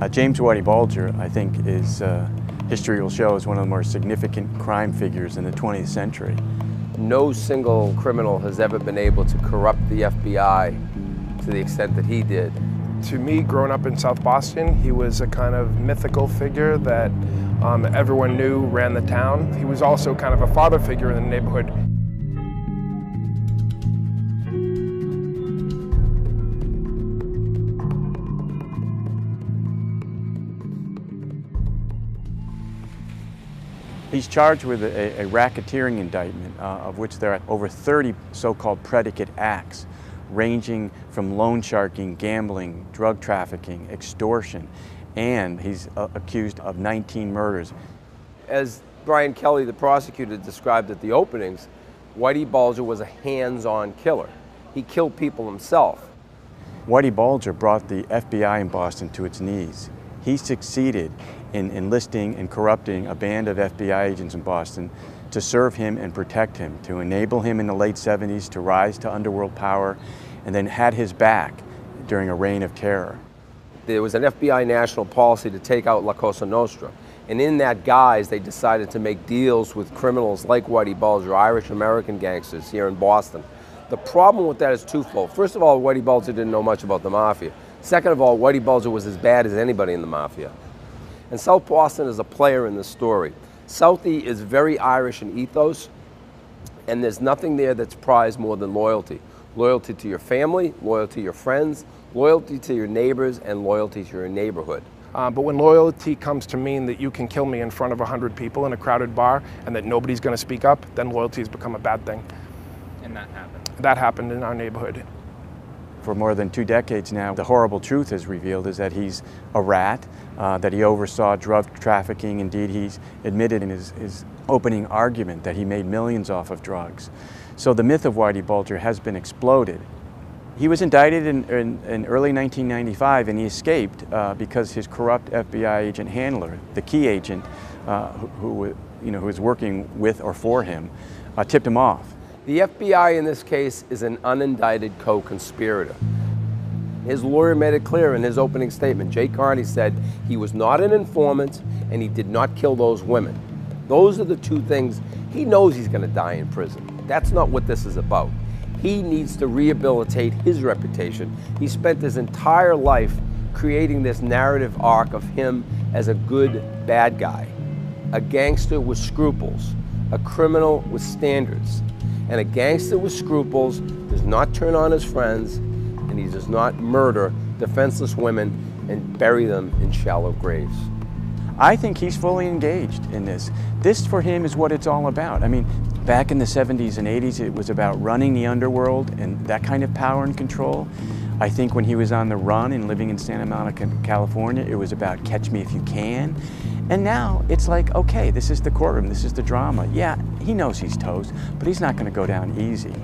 Uh, James Whitey Bulger, I think, is uh, history will show is one of the more significant crime figures in the 20th century. No single criminal has ever been able to corrupt the FBI to the extent that he did. To me, growing up in South Boston, he was a kind of mythical figure that um, everyone knew ran the town. He was also kind of a father figure in the neighborhood. He's charged with a, a racketeering indictment, uh, of which there are over 30 so-called predicate acts, ranging from loan sharking, gambling, drug trafficking, extortion, and he's uh, accused of 19 murders. As Brian Kelly, the prosecutor, described at the openings, Whitey Bulger was a hands-on killer. He killed people himself. Whitey Bulger brought the FBI in Boston to its knees. He succeeded in enlisting and corrupting a band of FBI agents in Boston to serve him and protect him, to enable him in the late 70s to rise to underworld power, and then had his back during a reign of terror. There was an FBI national policy to take out La Cosa Nostra. And in that guise, they decided to make deals with criminals like Whitey Bulger, Irish American gangsters here in Boston. The problem with that is twofold. First of all, Whitey Bulger didn't know much about the mafia. Second of all, Whitey Bulger was as bad as anybody in the mafia. And South Boston is a player in this story. Southie is very Irish in ethos, and there's nothing there that's prized more than loyalty. Loyalty to your family, loyalty to your friends, loyalty to your neighbors, and loyalty to your neighborhood. Uh, but when loyalty comes to mean that you can kill me in front of 100 people in a crowded bar and that nobody's going to speak up, then loyalty has become a bad thing. And that happened? That happened in our neighborhood for more than two decades now, the horrible truth is revealed is that he's a rat, uh, that he oversaw drug trafficking. Indeed, he's admitted in his, his opening argument that he made millions off of drugs. So the myth of Whitey Bulger has been exploded. He was indicted in, in, in early 1995 and he escaped uh, because his corrupt FBI agent handler, the key agent uh, who, who, you know, who was working with or for him, uh, tipped him off. The FBI in this case is an unindicted co-conspirator. His lawyer made it clear in his opening statement. Jay Carney said he was not an informant and he did not kill those women. Those are the two things. He knows he's going to die in prison. That's not what this is about. He needs to rehabilitate his reputation. He spent his entire life creating this narrative arc of him as a good bad guy, a gangster with scruples, a criminal with standards. And a gangster with scruples does not turn on his friends and he does not murder defenseless women and bury them in shallow graves. I think he's fully engaged in this. This for him is what it's all about. I mean, back in the 70s and 80s, it was about running the underworld and that kind of power and control. I think when he was on the run and living in Santa Monica, California, it was about catch me if you can. And now it's like, okay, this is the courtroom, this is the drama. Yeah, he knows he's toast, but he's not going to go down easy.